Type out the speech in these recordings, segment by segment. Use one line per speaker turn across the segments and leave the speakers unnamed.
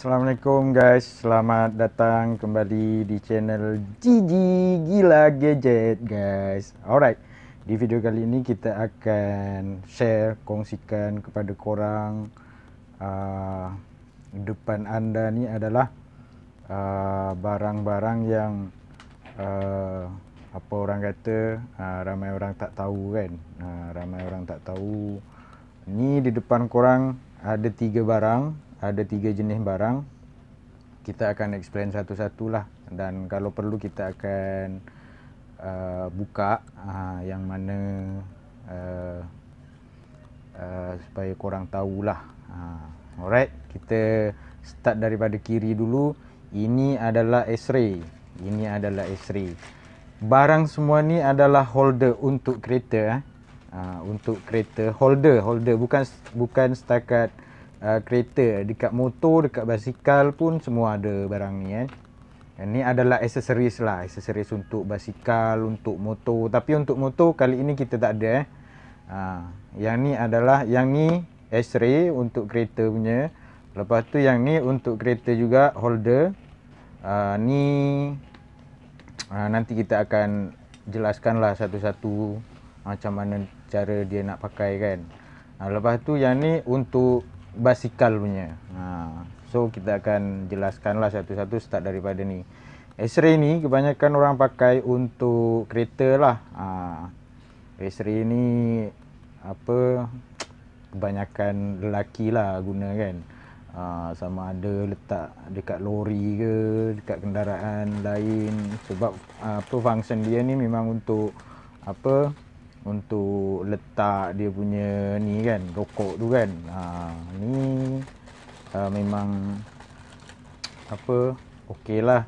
Assalamualaikum guys, selamat datang kembali di channel Gigi Gila Gadget guys. Alright, di video kali ini kita akan share, kongsikan kepada korang uh, Depan anda ni adalah uh, barang-barang uh, yang uh, Apa orang kata, uh, ramai orang tak tahu kan. Uh, Ramai orang tak tahu. Ni di depan korang ada tiga barang ada tiga jenis barang. Kita akan explain satu-satu lah. Dan kalau perlu kita akan uh, buka uh, yang mana uh, uh, supaya korang tahulah. Uh, alright. Kita start daripada kiri dulu. Ini adalah x-ray. Ini adalah x-ray. Barang semua ni adalah holder untuk kereta eh. uh, untuk kereta holder. Holder. Bukan bukan setakat uh, kereta dekat motor dekat basikal pun semua ada barang ni kan ini adalah aksesoris lah aksesoris untuk basikal untuk motor. Tapi untuk motor kali ini kita tak ada eh. Uh, yang ni adalah yang ni X-ray untuk kereta punya. Lepas tu yang ni untuk kereta juga holder. Uh, ni uh, nanti kita akan jelaskan lah satu-satu macam mana cara dia nak pakai kan. Uh, lepas tu yang ni untuk basikal punya. Ha. So kita akan jelaskanlah satu-satu start daripada ni. X-ray ni kebanyakan orang pakai untuk kereta lah. Ha. X-ray ni apa kebanyakan lelaki lah guna kan. Ha, sama ada letak dekat lori ke, dekat kendaraan lain. Sebab apa function dia ni memang untuk apa untuk letak dia punya ni kan rokok tu kan. Ha, ni uh, memang apa okey lah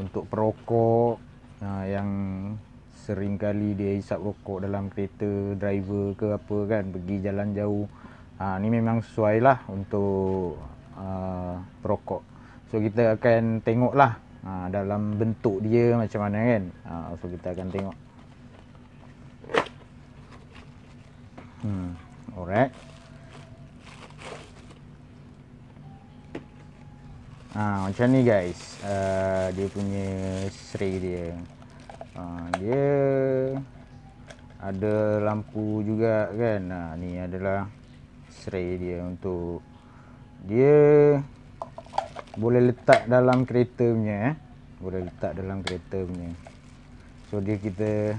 untuk perokok uh, yang sering kali dia hisap rokok dalam kereta driver ke apa kan pergi jalan jauh. Ha, ni memang sesuai lah untuk uh, perokok. So kita akan tengok lah uh, dalam bentuk dia macam mana kan. Uh, so kita akan tengok Hmm. Alright. Ha, macam ni guys. Uh, dia punya serai dia. Uh, dia ada lampu juga kan. Ha, ni adalah serai dia untuk dia boleh letak dalam kereta punya eh. Boleh letak dalam kereta punya. So dia kita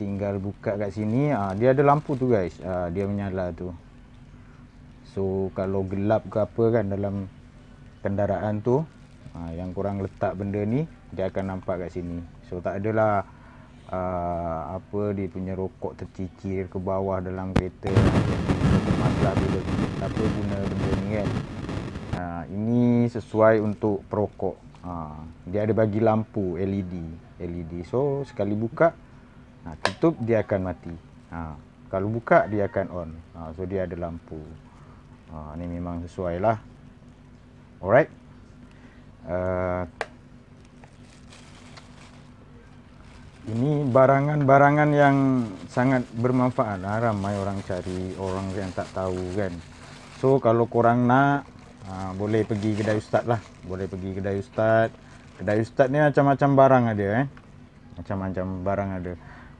tinggal buka kat sini. Uh, dia ada lampu tu guys. Uh, dia menyala tu. So kalau gelap ke apa kan dalam kendaraan tu uh, yang kurang letak benda ni dia akan nampak kat sini. So tak adalah uh, apa dia punya rokok tercicir ke bawah dalam kereta. Masalah bila apa guna benda ni kan. Uh, ini sesuai untuk perokok. Uh, dia ada bagi lampu LED LED so sekali buka Ha, tutup dia akan mati. Ha, kalau buka dia akan on. Ha, so dia ada lampu. Ha, ni memang sesuai lah. Alright. Uh, ini barangan-barangan yang sangat bermanfaat. Ha, ramai orang cari, orang yang tak tahu kan. So kalau korang nak, ha, boleh pergi kedai ustaz lah. Boleh pergi kedai ustaz. Kedai ustaz ni macam-macam barang ada eh. Macam-macam barang ada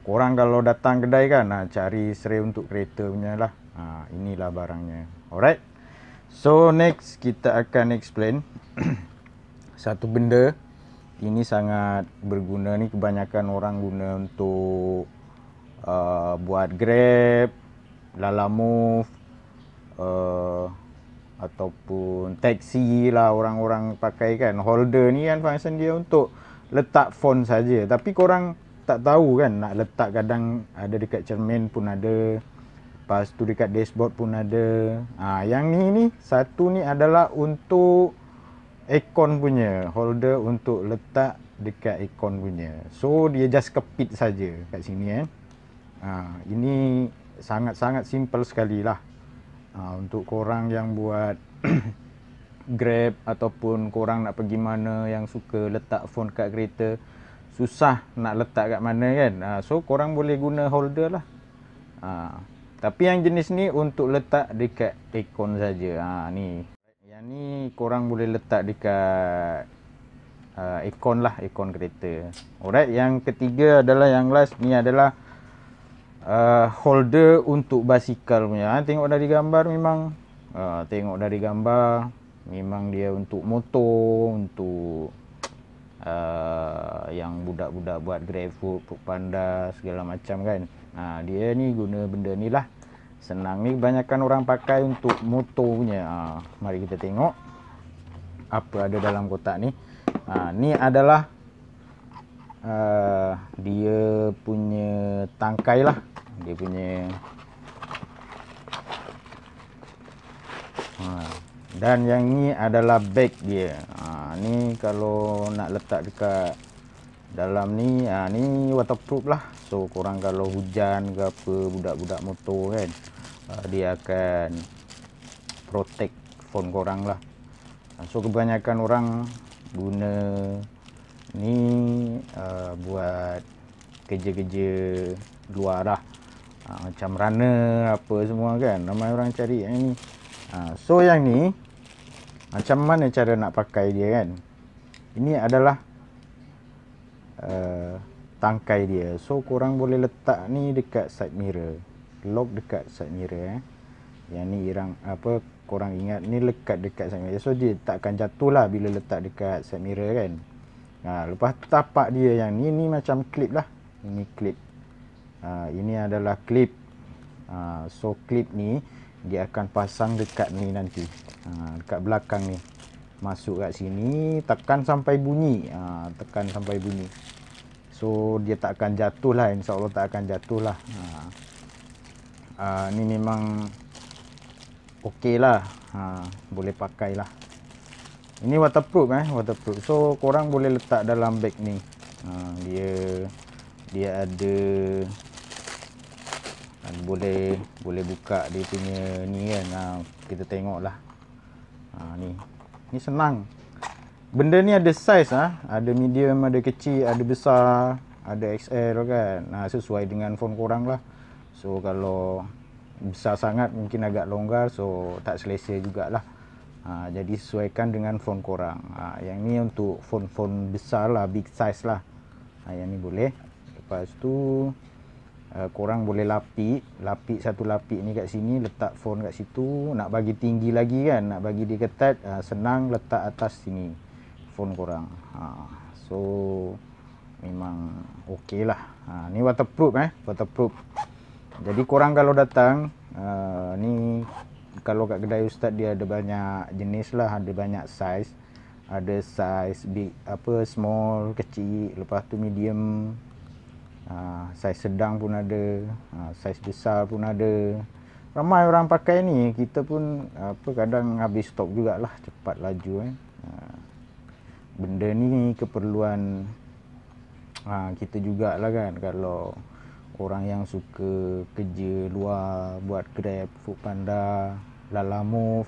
korang kalau datang kedai kan ha, cari serai untuk kereta punya lah. Ha, inilah barangnya. Alright. So next kita akan explain satu benda. Ini sangat berguna ni. Kebanyakan orang guna untuk uh, buat grab lalamove uh, ataupun taxi lah orang-orang pakai kan. Holder ni kan function dia untuk letak phone saja. Tapi korang tak tahu kan nak letak kadang ada dekat cermin pun ada lepas tu dekat dashboard pun ada. Ha, yang ni ni satu ni adalah untuk aircon punya holder untuk letak dekat aircon punya. So dia just kepit saja kat sini eh. Ha, ini sangat-sangat simple sekali lah ha, untuk korang yang buat grab ataupun korang nak pergi mana yang suka letak phone kat kereta susah nak letak kat mana kan. Ha, so korang boleh guna holder lah. Ha, tapi yang jenis ni untuk letak dekat aircon saja. Ha, ni. Yang ni korang boleh letak dekat ikon lah, ikon kereta. Alright, yang ketiga adalah yang last ni adalah uh, holder untuk basikal punya. Ha, tengok dari gambar memang uh, tengok dari gambar memang dia untuk motor, untuk uh, yang budak-budak buat grab food, food panda segala macam kan. Ha, dia ni guna benda ni lah. Senang ni kebanyakan orang pakai untuk motor punya. Ha, mari kita tengok apa ada dalam kotak ni. Ha, ni adalah uh, dia punya tangkai lah. Dia punya ha, dan yang ni adalah bag dia. Ha, ni kalau nak letak dekat dalam ni, ha, ni waterproof lah. So korang kalau hujan ke apa budak-budak motor kan, uh, dia akan protect phone korang lah. Uh, so kebanyakan orang guna ni uh, buat kerja-kerja luar lah. Uh, macam runner apa semua kan. Ramai orang cari yang ni. Uh, so yang ni macam mana cara nak pakai dia kan? Ini adalah uh, tangkai dia. So korang boleh letak ni dekat side mirror. Lock dekat side mirror eh. Yang ni irang apa korang ingat ni lekat dekat side mirror. So dia tak akan jatuh lah bila letak dekat side mirror kan. Ha, lepas tapak dia yang ni ni macam clip lah. Ini clip. Ha, ini adalah clip. Ha, so clip ni dia akan pasang dekat ni nanti. Ha, dekat belakang ni. Masuk kat sini, tekan sampai bunyi. Ha, tekan sampai bunyi. So dia tak akan jatuh lah InsyaAllah tak akan jatuh lah ha. Uh, Ni memang Okey lah ha. Boleh pakai lah Ini waterproof eh Waterproof So korang boleh letak dalam bag ni ha. Dia Dia ada boleh boleh buka dia punya ni kan ha, kita tengok lah ha, ni ni senang benda ni ada size ah, ha? ada medium, ada kecil, ada besar, ada XL kan. Nah, sesuai dengan phone korang lah. So kalau besar sangat mungkin agak longgar so tak selesa jugalah. Ha, jadi sesuaikan dengan phone korang. Ha, yang ni untuk phone-phone besar lah, big size lah. Ha, yang ni boleh. Lepas tu uh, korang boleh lapik, lapik satu lapik ni kat sini, letak phone kat situ. Nak bagi tinggi lagi kan, nak bagi dia ketat, uh, senang letak atas sini phone korang. Ha, so memang okey lah. Ha, ni waterproof eh? Waterproof. Jadi korang kalau datang uh, ni kalau kat kedai ustaz dia ada banyak jenis lah. Ada banyak size. Ada size big apa small kecil lepas tu medium uh, size sedang pun ada uh, size besar pun ada. Ramai orang pakai ni kita pun apa kadang habis stok jugalah cepat laju eh. Uh, benda ni keperluan ha, kita jugalah kan. Kalau orang yang suka kerja luar buat grab food panda lalamove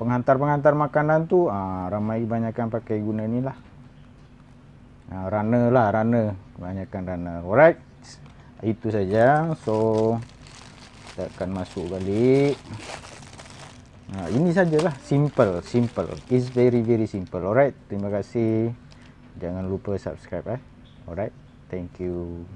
penghantar-penghantar makanan tu ha, ramai banyakkan pakai guna ni lah ha, runner lah runner. Kebanyakan runner. Alright. Itu saja. So kita akan masuk balik. Ha, ini sajalah. Simple simple. Is very very simple. Alright. Terima kasih. Jangan lupa subscribe eh. Alright. Thank you